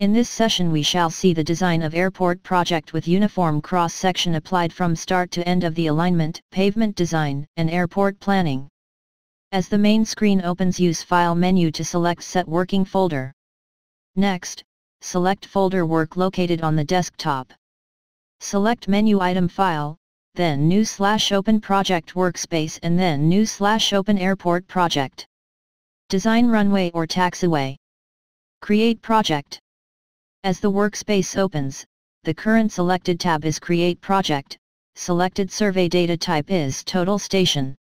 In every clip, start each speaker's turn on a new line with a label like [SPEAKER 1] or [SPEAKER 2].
[SPEAKER 1] In this session we shall see the design of airport project with uniform cross-section applied from start to end of the alignment, pavement design, and airport planning. As the main screen opens use File menu to select Set Working Folder. Next, select Folder Work located on the desktop. Select Menu Item File, then New slash Open Project Workspace and then New slash Open Airport Project. Design Runway or Taxiway. Create Project. As the workspace opens, the current selected tab is Create Project, selected survey data type is Total Station.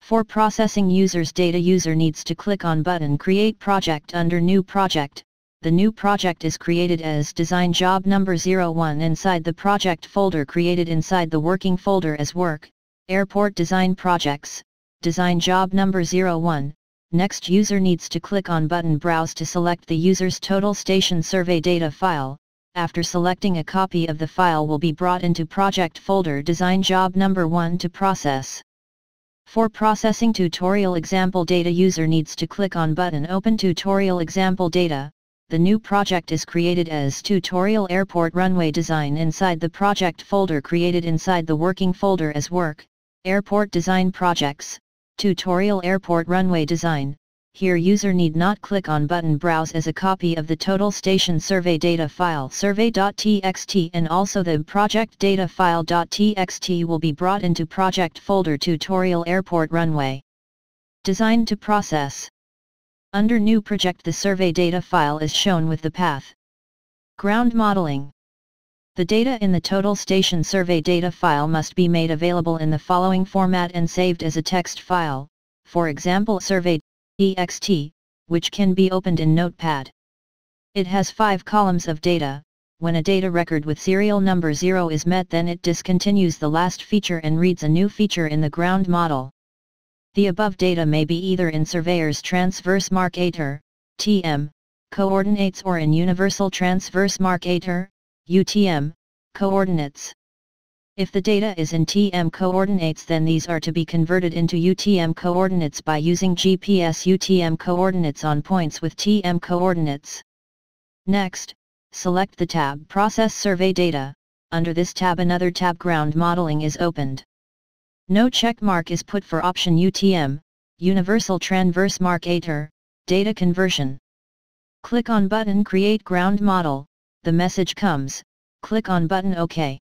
[SPEAKER 1] For processing users data user needs to click on button Create Project under New Project, the new project is created as Design Job Number 01 inside the project folder created inside the working folder as Work, Airport Design Projects, Design Job Number 01, Next user needs to click on button Browse to select the user's total station survey data file, after selecting a copy of the file will be brought into project folder design job number 1 to process. For processing tutorial example data user needs to click on button Open Tutorial Example Data, the new project is created as Tutorial Airport Runway Design inside the project folder created inside the working folder as Work, Airport Design Projects, Tutorial Airport Runway Design, here user need not click on button Browse as a copy of the total station survey data file survey.txt and also the project data file.txt will be brought into project folder Tutorial Airport Runway. Design to process. Under new project the survey data file is shown with the path. Ground modeling. The data in the total station survey data file must be made available in the following format and saved as a text file, for example survey.txt, which can be opened in Notepad. It has five columns of data, when a data record with serial number 0 is met then it discontinues the last feature and reads a new feature in the ground model. The above data may be either in Surveyor's Transverse Mercator, TM, coordinates or in Universal Transverse Mercator, UTM, coordinates. If the data is in TM coordinates then these are to be converted into UTM coordinates by using GPS UTM coordinates on points with TM coordinates. Next, select the tab Process Survey Data, under this tab another tab Ground Modeling is opened. No check mark is put for option UTM, Universal Transverse Mercator, Data Conversion. Click on button Create Ground Model, the message comes, click on button OK.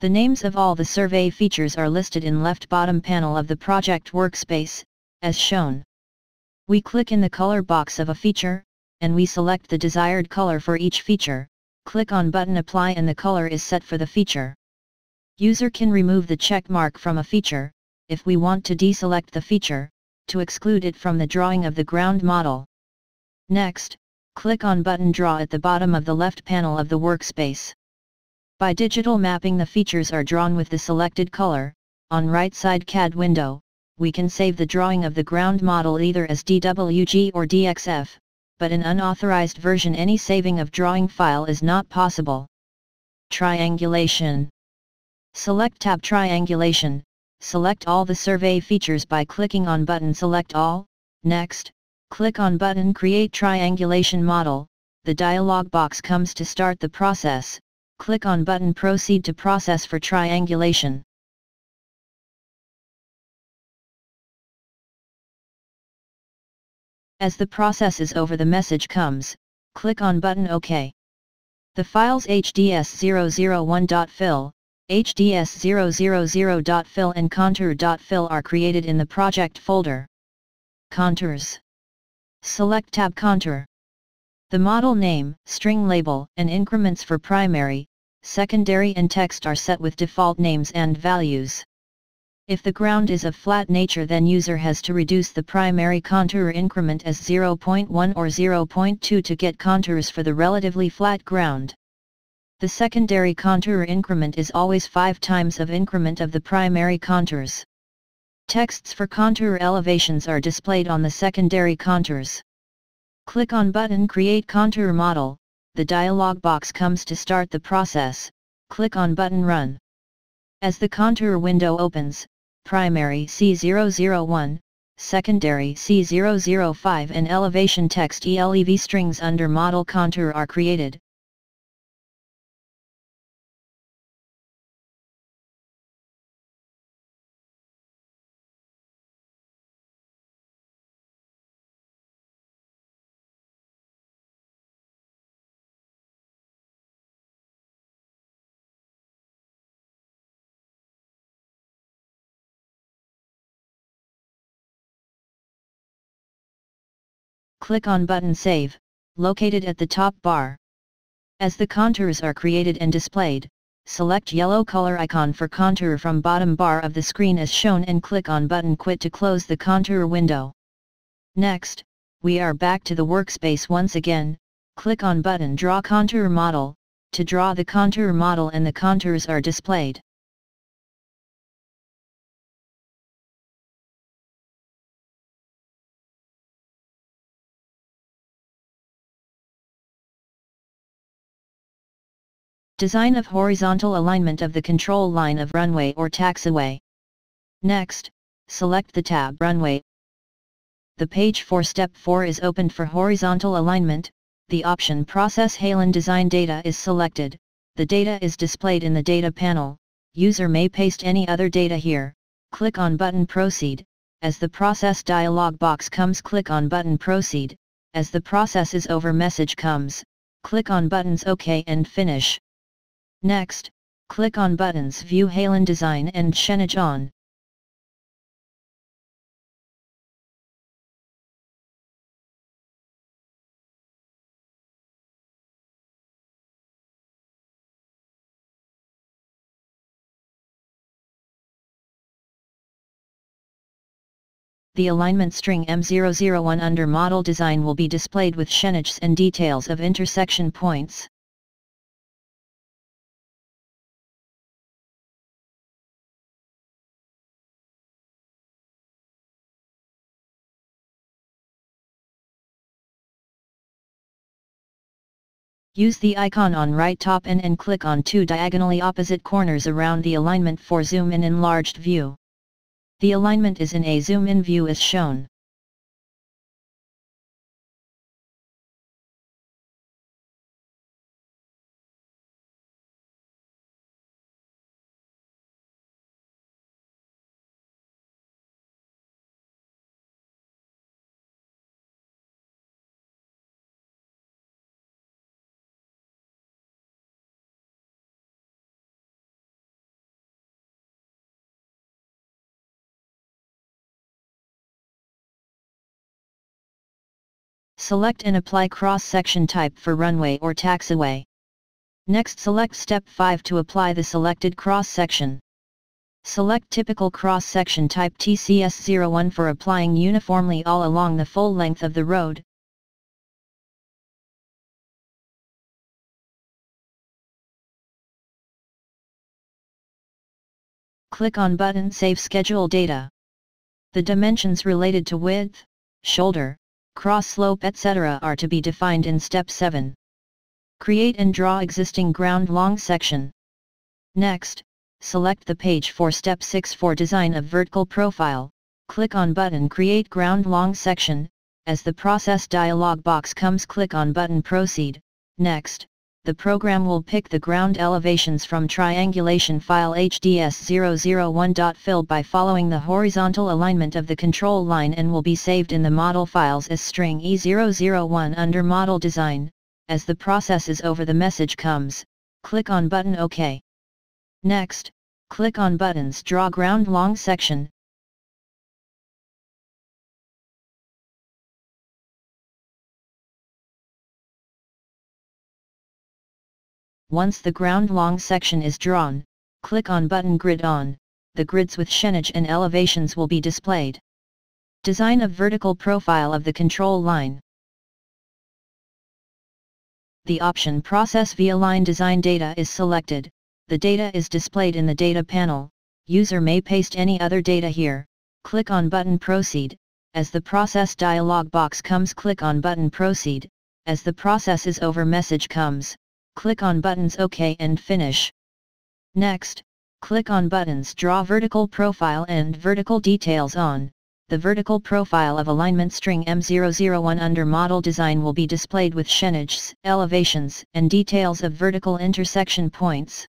[SPEAKER 1] The names of all the survey features are listed in left bottom panel of the project workspace, as shown. We click in the color box of a feature, and we select the desired color for each feature, click on button apply and the color is set for the feature. User can remove the check mark from a feature, if we want to deselect the feature, to exclude it from the drawing of the ground model. Next, click on button Draw at the bottom of the left panel of the workspace. By digital mapping the features are drawn with the selected color, on right side CAD window, we can save the drawing of the ground model either as DWG or DXF, but in unauthorized version any saving of drawing file is not possible. Triangulation Select tab Triangulation, select all the survey features by clicking on button Select All, Next, Click on button Create Triangulation Model, the dialog box comes to start the process, click on button Proceed to process for triangulation. As the process is over the message comes, click on button OK. The files HDS001.fill, HDS000.fill and contour.fill are created in the project folder. Contours Select tab Contour. The model name, string label, and increments for primary, secondary and text are set with default names and values. If the ground is of flat nature then user has to reduce the primary contour increment as 0.1 or 0.2 to get contours for the relatively flat ground. The secondary contour increment is always 5 times of increment of the primary contours. Texts for contour elevations are displayed on the secondary contours. Click on button Create Contour Model, the dialog box comes to start the process, click on button Run. As the contour window opens, primary C001, secondary C005 and elevation text ELEV strings under model contour are created. Click on button Save, located at the top bar. As the contours are created and displayed, select yellow color icon for contour from bottom bar of the screen as shown and click on button Quit to close the contour window. Next, we are back to the workspace once again, click on button Draw Contour Model, to draw the contour model and the contours are displayed. Design of horizontal alignment of the control line of runway or taxiway. Next, select the tab Runway. The page for step 4 is opened for horizontal alignment, the option Process HAlign Design Data is selected, the data is displayed in the data panel, user may paste any other data here, click on button Proceed, as the process dialog box comes click on button Proceed, as the process is over message comes, click on buttons OK and Finish. Next, click on buttons View HAlign Design and Chainage on. The alignment string M001 under model design will be displayed with chainages and details of intersection points. Use the icon on right top and, and click on two diagonally opposite corners around the alignment for zoom in enlarged view. The alignment is in a zoom in view as shown. Select and apply cross-section type for runway or taxiway. Next select step 5 to apply the selected cross-section. Select typical cross-section type TCS01 for applying uniformly all along the full length of the road. Click on button Save Schedule Data. The dimensions related to width, shoulder, cross slope etc. are to be defined in step 7. Create and draw existing ground long section. Next, select the page for step 6 for design of vertical profile, click on button create ground long section, as the process dialog box comes click on button proceed, next, the program will pick the ground elevations from triangulation file HDS001.fill by following the horizontal alignment of the control line and will be saved in the model files as string E001 under model design, as the process is over the message comes, click on button OK. Next, click on buttons draw ground long section, Once the ground long section is drawn, click on button Grid on, the grids with chainage and elevations will be displayed. Design of vertical profile of the control line. The option Process VAlign design data is selected, the data is displayed in the data panel, user may paste any other data here, click on button Proceed, as the process dialog box comes click on button Proceed, as the process is over message comes, click on buttons OK and Finish. Next, click on buttons Draw Vertical Profile and Vertical Details on, the vertical profile of alignment string M001 under model design will be displayed with chainages, elevations, and details of vertical intersection points.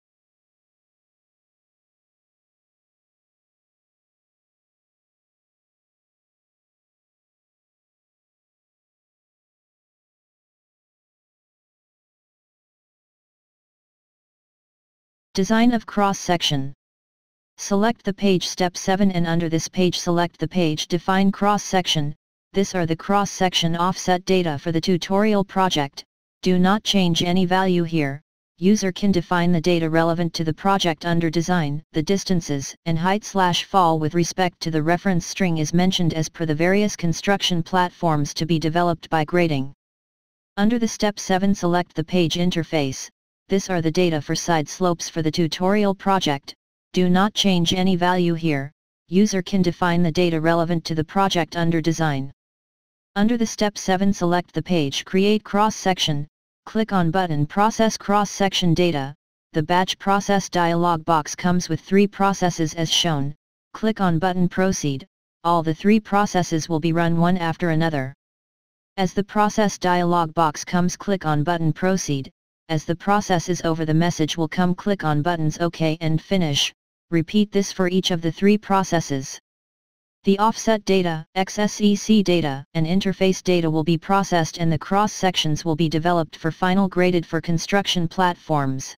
[SPEAKER 1] Design of cross-section. Select the page step 7 and under this page select the page define cross-section, this are the cross-section offset data for the tutorial project, do not change any value here, user can define the data relevant to the project under design, the distances and height slash fall with respect to the reference string is mentioned as per the various construction platforms to be developed by grading. Under the step 7 select the page interface, this are the data for side slopes for the tutorial project, do not change any value here, user can define the data relevant to the project under design. Under the step 7 select the page create cross-section, click on button process cross-section data, the batch process dialog box comes with three processes as shown, click on button proceed, all the three processes will be run one after another. As the process dialog box comes click on button proceed, as the process is over the message will come click on buttons OK and finish, repeat this for each of the three processes. The offset data, XSEC data, and interface data will be processed and the cross-sections will be developed for final graded for construction platforms.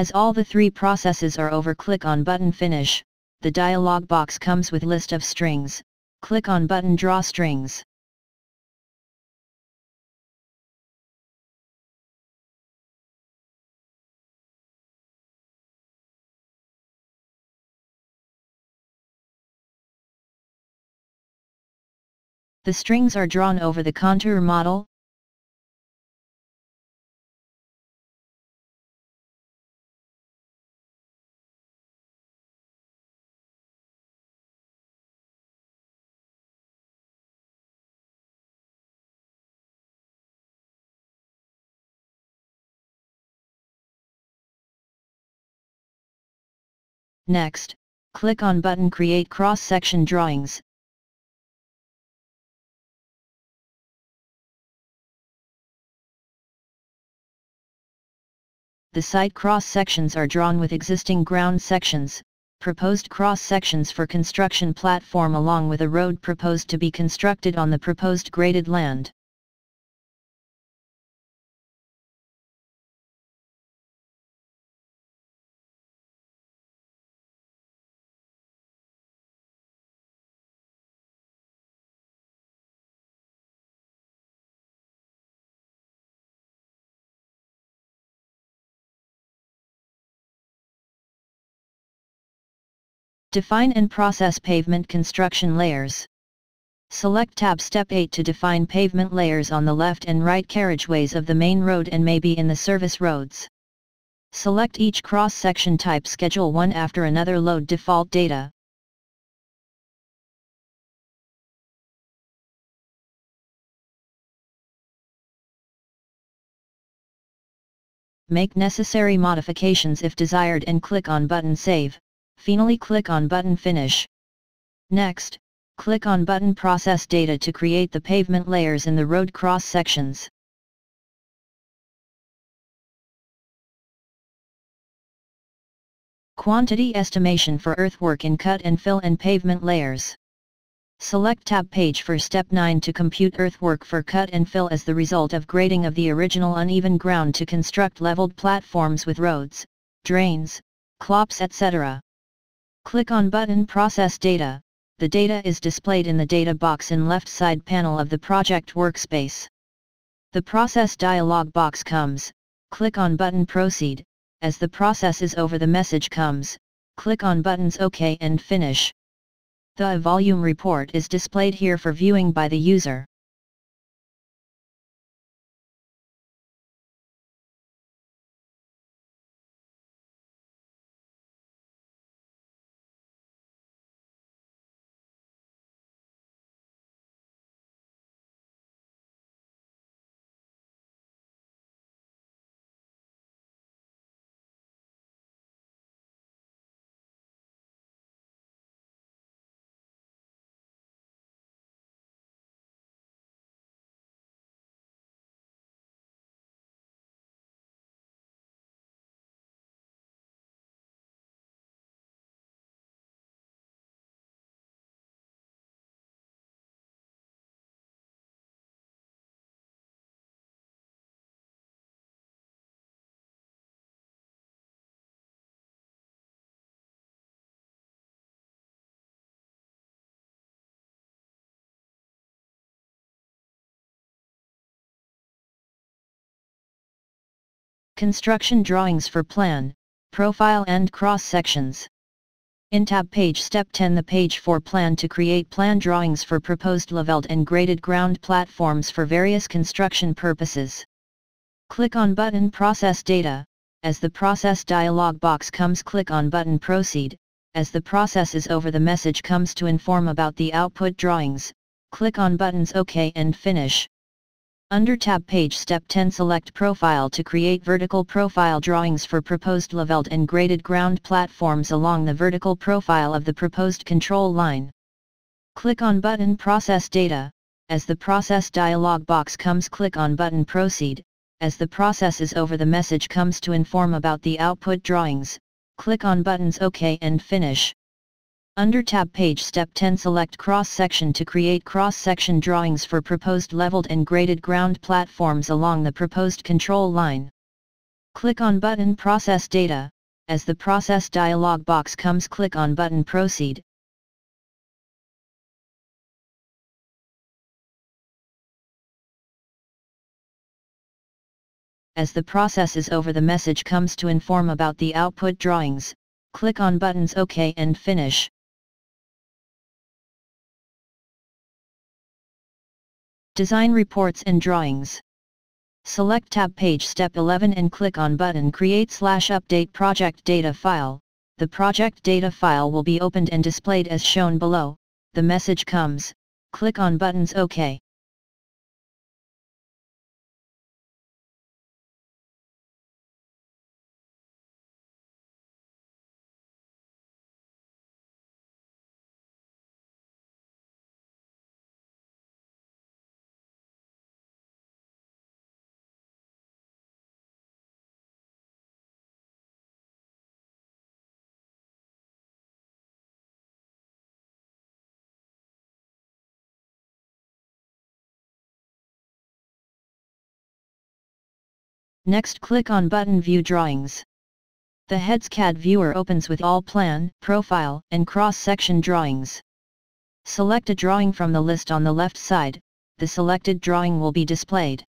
[SPEAKER 1] As all the three processes are over click on button Finish, the dialog box comes with list of strings, click on button Draw Strings. The strings are drawn over the contour model, Next, click on button Create Cross-Section Drawings. The site cross-sections are drawn with existing ground sections, proposed cross-sections for construction platform along with a road proposed to be constructed on the proposed graded land. Define and process pavement construction layers. Select tab step 8 to define pavement layers on the left and right carriageways of the main road and maybe in the service roads. Select each cross-section type schedule one after another load default data. Make necessary modifications if desired and click on button Save. Finally click on button Finish. Next, click on button Process Data to create the pavement layers in the road cross sections. Quantity estimation for earthwork in cut and fill and pavement layers. Select tab page for step 9 to compute earthwork for cut and fill as the result of grading of the original uneven ground to construct leveled platforms with roads, drains, clops etc. Click on button Process Data, the data is displayed in the data box in left side panel of the project workspace. The Process dialog box comes, click on button Proceed, as the process is over the message comes, click on buttons OK and Finish. The volume report is displayed here for viewing by the user. Construction drawings for plan, profile and cross sections. In tab page step 10 the page for plan to create plan drawings for proposed leveled and graded ground platforms for various construction purposes. Click on button process data, as the process dialog box comes click on button proceed, as the process is over the message comes to inform about the output drawings, click on buttons OK and finish. Under tab page step 10 select profile to create vertical profile drawings for proposed leveled and graded ground platforms along the vertical profile of the proposed control line. Click on button process data, as the process dialog box comes click on button proceed, as the process is over the message comes to inform about the output drawings, click on buttons OK and finish. Under Tab Page Step 10 select Cross Section to create cross-section drawings for proposed leveled and graded ground platforms along the proposed control line. Click on button Process Data, as the Process dialog box comes click on button Proceed. As the process is over the message comes to inform about the output drawings, click on buttons OK and Finish. Design Reports and Drawings. Select Tab Page Step 11 and click on button Create slash Update Project Data File. The project data file will be opened and displayed as shown below. The message comes, click on buttons OK. Next click on button View Drawings. The Heads CAD viewer opens with all plan, profile, and cross-section drawings. Select a drawing from the list on the left side, the selected drawing will be displayed.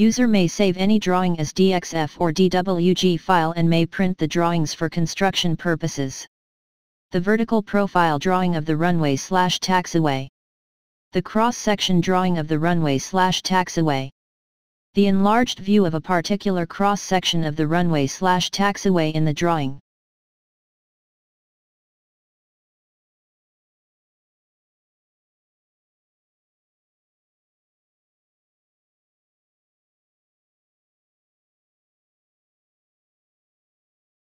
[SPEAKER 1] User may save any drawing as DXF or DWG file and may print the drawings for construction purposes. The vertical profile drawing of the runway slash taxiway. The cross-section drawing of the runway slash taxiway. The enlarged view of a particular cross-section of the runway slash taxiway in the drawing.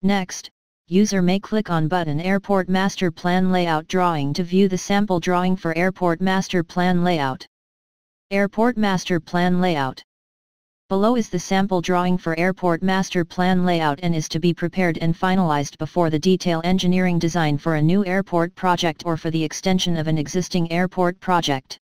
[SPEAKER 1] Next, user may click on button Airport Master Plan Layout Drawing to view the sample drawing for Airport Master Plan Layout. Airport Master Plan Layout Below is the sample drawing for Airport Master Plan Layout and is to be prepared and finalized before the detail engineering design for a new airport project or for the extension of an existing airport project.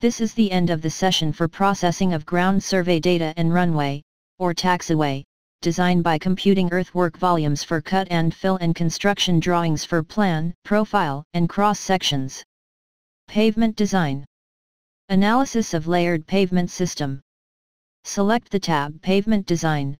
[SPEAKER 1] This is the end of the session for processing of ground survey data and runway, or taxiway, design by computing earthwork volumes for cut and fill and construction drawings for plan, profile, and cross sections. Pavement design. Analysis of layered pavement system. Select the tab Pavement Design,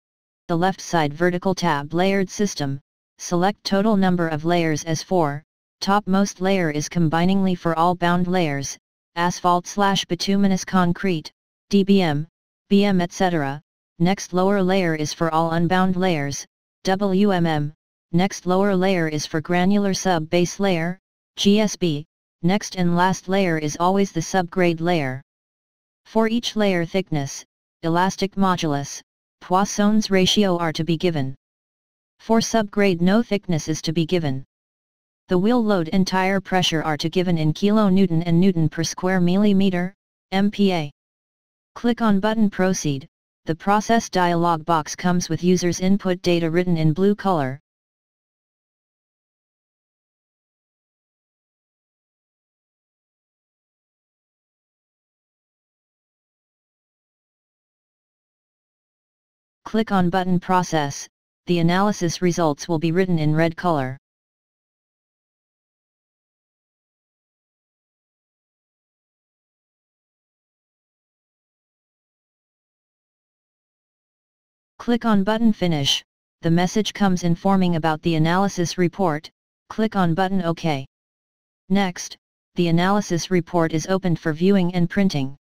[SPEAKER 1] the left side vertical tab Layered System, select total number of layers as 4, topmost layer is combiningly for all bound layers, asphalt slash bituminous concrete, DBM, BM etc. Next lower layer is for all unbound layers, WMM, next lower layer is for granular sub-base layer, GSB, next and last layer is always the subgrade layer. For each layer thickness, elastic modulus, Poisson's ratio are to be given. For subgrade no thickness is to be given. The wheel load and tire pressure are to given in kilonewton and newton per square millimeter, MPa. Click on button Proceed, the process dialog box comes with user's input data written in blue color. Click on button Process, the analysis results will be written in red color. Click on button Finish, the message comes informing about the analysis report, click on button OK. Next, the analysis report is opened for viewing and printing.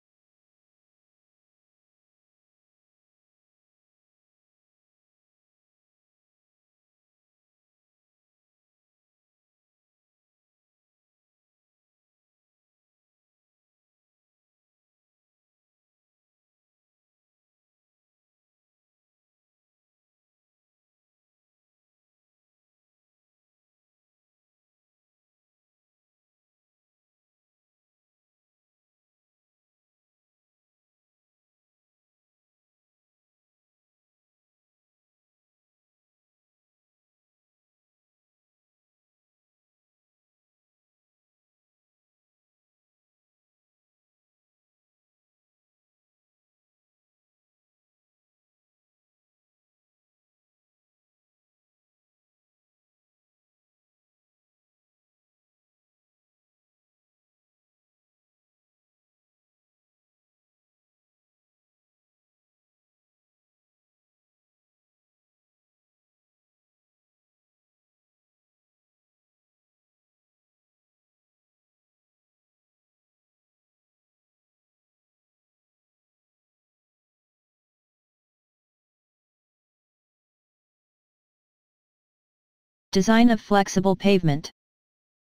[SPEAKER 1] Design of flexible pavement.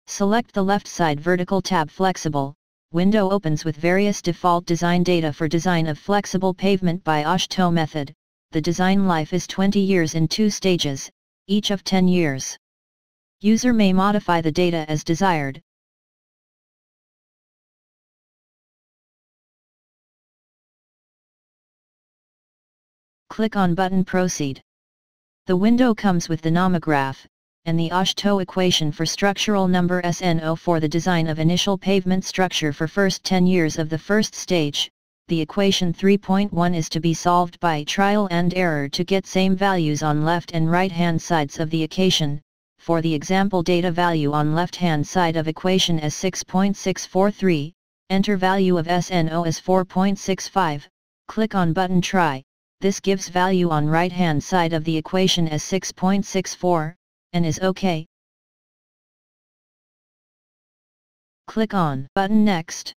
[SPEAKER 1] Select the left side vertical tab Flexible, window opens with various default design data for design of flexible pavement by AASHTO method, the design life is 20 years in two stages, each of 10 years. User may modify the data as desired. Click on button Proceed. The window comes with the nomograph, and the AASHTO equation for structural number SNO for the design of initial pavement structure for first 10 years of the first stage, the equation 3.1 is to be solved by trial and error to get same values on left and right hand sides of the equation, for the example data value on left hand side of equation as 6.643, enter value of SNO as 4.65, click on button try, this gives value on right hand side of the equation as 6.64, and is OK. Click on button Next.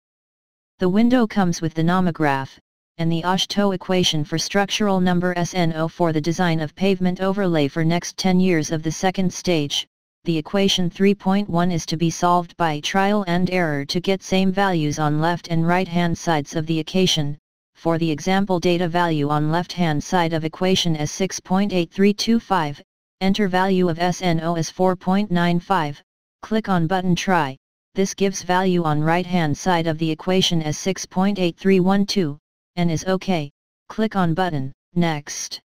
[SPEAKER 1] The window comes with the nomograph, and the AASHTO equation for structural number SNO for the design of pavement overlay for next 10 years of the second stage. The equation 3.1 is to be solved by trial and error to get same values on left and right hand sides of the equation. For the example data value on left hand side of equation as 6.8325, Enter value of SNO as 4.95, click on button try, this gives value on right hand side of the equation as 6.8312, and is OK, click on button, next.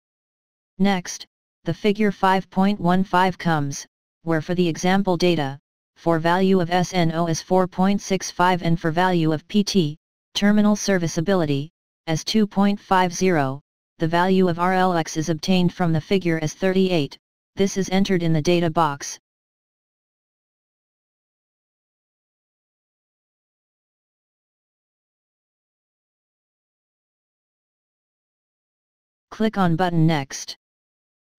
[SPEAKER 1] Next, the figure 5.15 comes, where for the example data, for value of SNO is 4.65 and for value of PT, Terminal serviceability, as 2.50, the value of RLX is obtained from the figure as 38, this is entered in the data box. Click on button Next.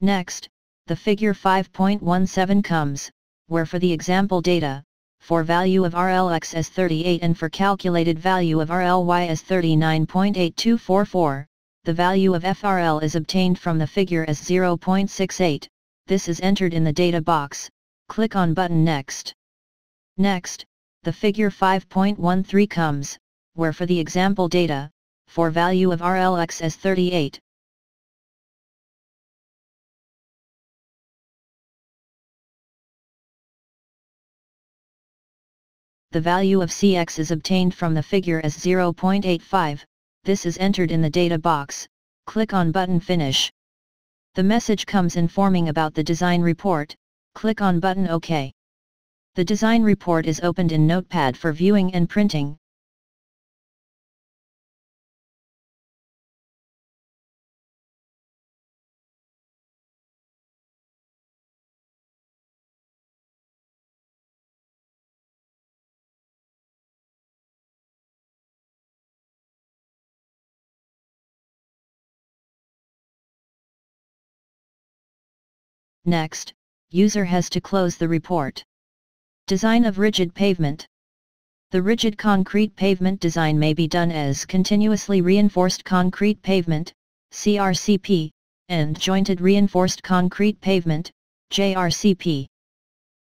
[SPEAKER 1] Next, the figure 5.17 comes, where for the example data, for value of RLX as 38 and for calculated value of RLY as 39.8244, the value of FRL is obtained from the figure as 0.68, this is entered in the data box, click on button Next. Next, the figure 5.13 comes, where for the example data, for value of RLX as 38, the value of Cx is obtained from the figure as 0.85, this is entered in the data box, click on button Finish. The message comes informing about the design report, click on button OK. The design report is opened in Notepad for viewing and printing, Next, user has to close the report. Design of rigid pavement. The rigid concrete pavement design may be done as continuously reinforced concrete pavement, CRCP, and jointed reinforced concrete pavement, JRCP.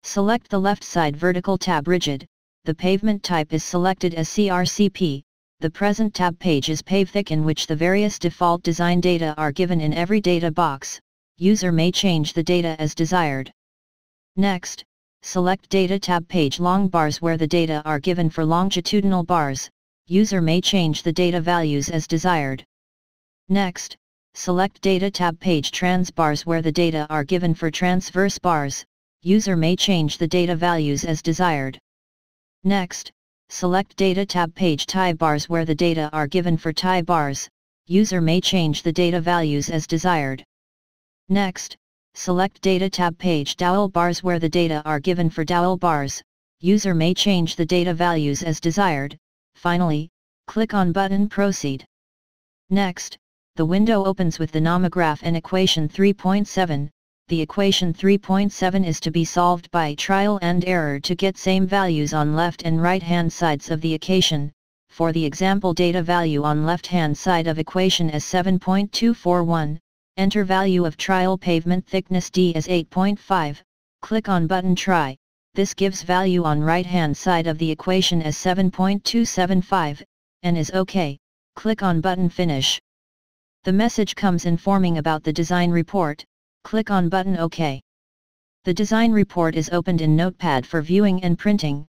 [SPEAKER 1] Select the left side vertical tab rigid, the pavement type is selected as CRCP, the present tab page is PaveThick in which the various default design data are given in every data box, user may change the data as desired. Next, select Data tab page long bars where the data are given for longitudinal bars, user may change the data values as desired. Next, select Data tab page trans bars where the data are given for transverse bars, user may change the data values as desired. Next, select Data tab page tie bars where the data are given for tie bars, user may change the data values as desired. Next, select Data tab page dowel bars where the data are given for dowel bars, user may change the data values as desired, finally, click on button Proceed. Next, the window opens with the nomograph and equation 3.7, the equation 3.7 is to be solved by trial and error to get same values on left and right hand sides of the equation, for the example data value on left hand side of equation is 7.241, Enter value of trial pavement thickness D as 8.5, click on button try, this gives value on right hand side of the equation as 7.275, and is OK, click on button finish. The message comes informing about the design report, click on button OK. The design report is opened in Notepad for viewing and printing,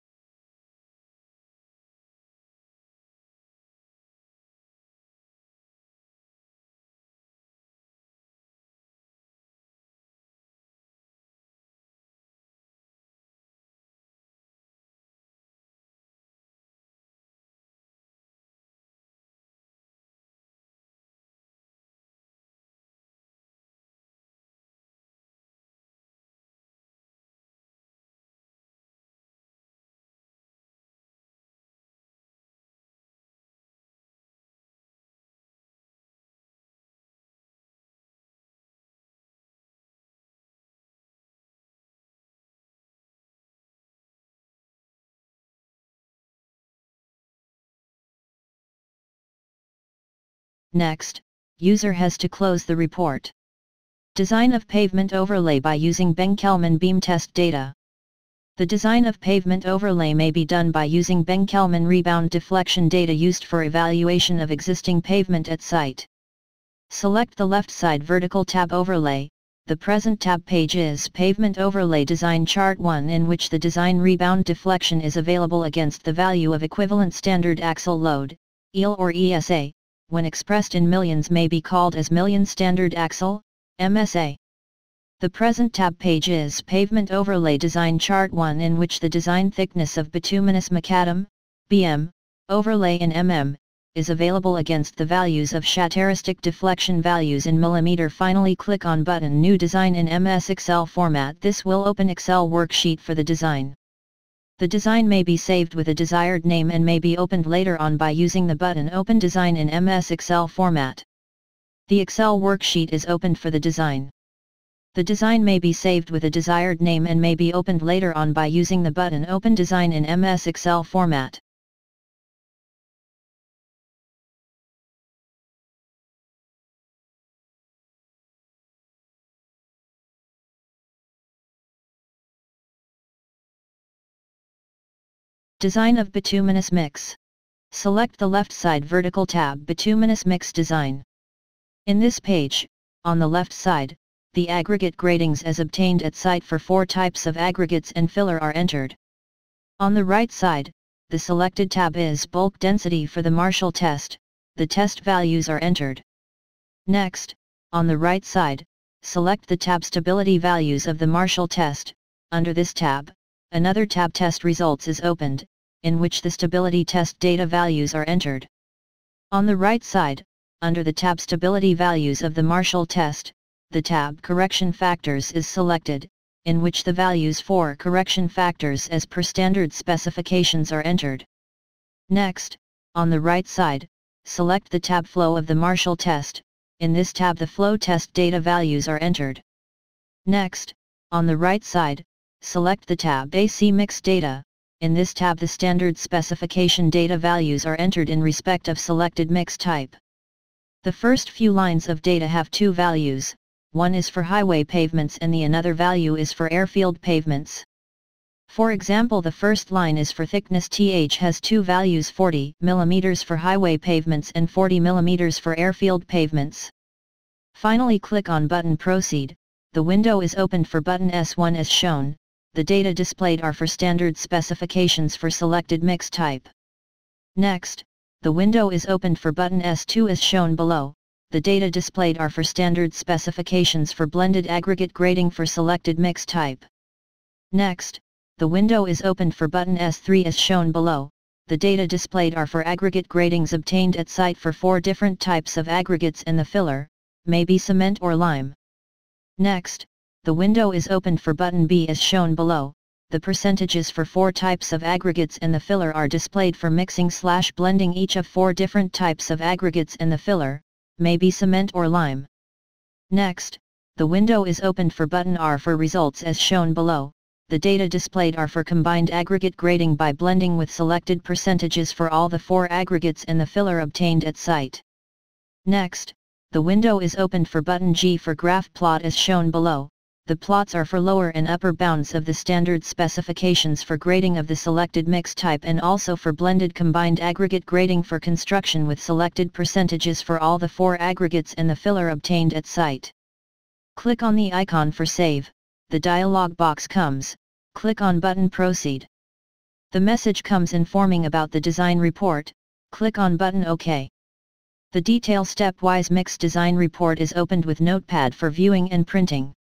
[SPEAKER 1] Next, user has to close the report. Design of pavement overlay by using Benkelman beam test data. The design of pavement overlay may be done by using Benkelman rebound deflection data used for evaluation of existing pavement at site. Select the left side vertical tab overlay, the present tab page is Pavement Overlay Design Chart 1 in which the design rebound deflection is available against the value of equivalent standard axle load, EAL or ESA, when expressed in millions may be called as Million Standard Axle, MSA. The present tab page is Pavement Overlay Design Chart 1 in which the design thickness of bituminous macadam, BM, overlay in mm, is available against the values of characteristic deflection values in millimeter. Finally click on button New Design in MS Excel format. This will open Excel worksheet for the design. The design may be saved with a desired name and may be opened later on by using the button Open Design in MS Excel format. The Excel worksheet is opened for the design. The design may be saved with a desired name and may be opened later on by using the button Open Design in MS Excel format. Design of bituminous mix. Select the left side vertical tab Bituminous Mix Design. In this page, on the left side, the aggregate gradings as obtained at site for four types of aggregates and filler are entered. On the right side, the selected tab is bulk density for the Marshall test, the test values are entered. Next, on the right side, select the tab stability values of the Marshall test, under this tab, another tab test results is opened, in which the stability test data values are entered. On the right side, under the tab Stability Values of the Marshall test, the tab Correction Factors is selected, in which the values for correction factors as per standard specifications are entered. Next, on the right side, select the tab Flow of the Marshall test, in this tab the flow test data values are entered. Next, on the right side, select the tab AC Mix Data, in this tab the standard specification data values are entered in respect of selected mix type. The first few lines of data have two values, one is for highway pavements and the another value is for airfield pavements. For example the first line is for thickness TH has two values 40 mm for highway pavements and 40 mm for airfield pavements. Finally click on button Proceed, the window is opened for button S1 as shown, the data displayed are for standard specifications for selected mix type. Next, the window is opened for button S2 as shown below, the data displayed are for standard specifications for blended aggregate grading for selected mix type. Next, the window is opened for button S3 as shown below, the data displayed are for aggregate gradings obtained at site for four different types of aggregates and the filler, may be cement or lime. Next, the window is opened for button B as shown below, the percentages for four types of aggregates and the filler are displayed for mixing slash blending each of four different types of aggregates and the filler, may be cement or lime. Next, the window is opened for button R for results as shown below, the data displayed are for combined aggregate grading by blending with selected percentages for all the four aggregates and the filler obtained at site. Next, the window is opened for button G for graph plot as shown below, the plots are for lower and upper bounds of the standard specifications for grading of the selected mix type and also for blended combined aggregate grading for construction with selected percentages for all the four aggregates and the filler obtained at site. Click on the icon for save, the dialog box comes, click on button proceed. The message comes informing about the design report, click on button OK. The detail stepwise mix design report is opened with Notepad for viewing and printing.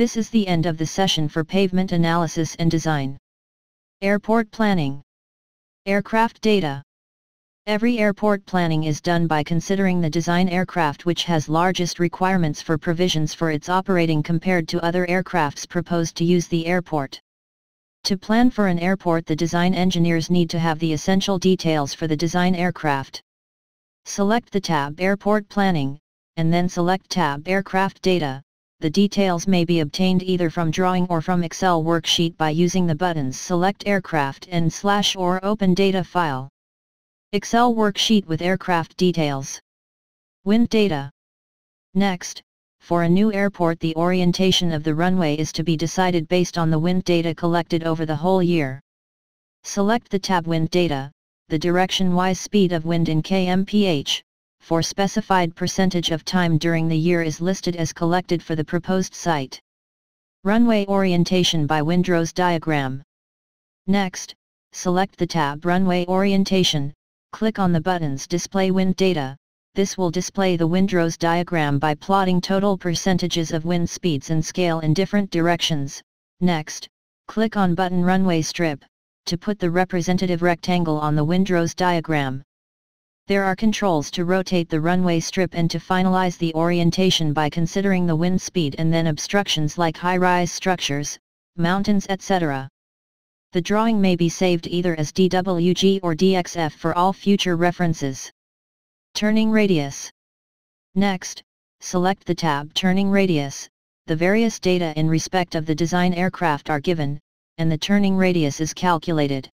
[SPEAKER 1] This is the end of the session for pavement analysis and design. Airport planning. Aircraft data. Every airport planning is done by considering the design aircraft which has largest requirements for provisions for its operating compared to other aircrafts proposed to use the airport. To plan for an airport the design engineers need to have the essential details for the design aircraft. Select the tab Airport Planning, and then select tab Aircraft Data, the details may be obtained either from drawing or from Excel worksheet by using the buttons Select Aircraft and slash or Open Data File. Excel worksheet with aircraft details. Wind data. Next, for a new airport the orientation of the runway is to be decided based on the wind data collected over the whole year. Select the tab Wind Data, the direction-wise speed of wind in kmph, for specified percentage of time during the year is listed as collected for the proposed site. Runway orientation by Windrose diagram. Next, select the tab Runway Orientation, click on the buttons Display Wind Data, this will display the Windrose diagram by plotting total percentages of wind speeds and scale in different directions. Next, click on button Runway Strip, to put the representative rectangle on the Windrose diagram. There are controls to rotate the runway strip and to finalize the orientation by considering the wind speed and then obstructions like high-rise structures, mountains etc. The drawing may be saved either as DWG or DXF for all future references. Turning radius. Next, select the tab Turning Radius, the various data in respect of the design aircraft are given, and the turning radius is calculated.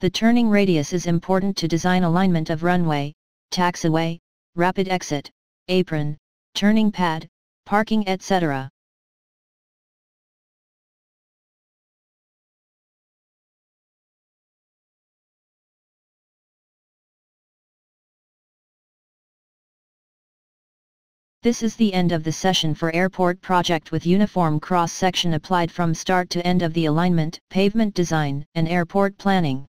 [SPEAKER 1] The turning radius is important to design alignment of runway, taxiway, rapid exit, apron, turning pad, parking etc. This is the end of the session for airport project with uniform cross-section applied from start to end of the alignment, pavement design, and airport planning.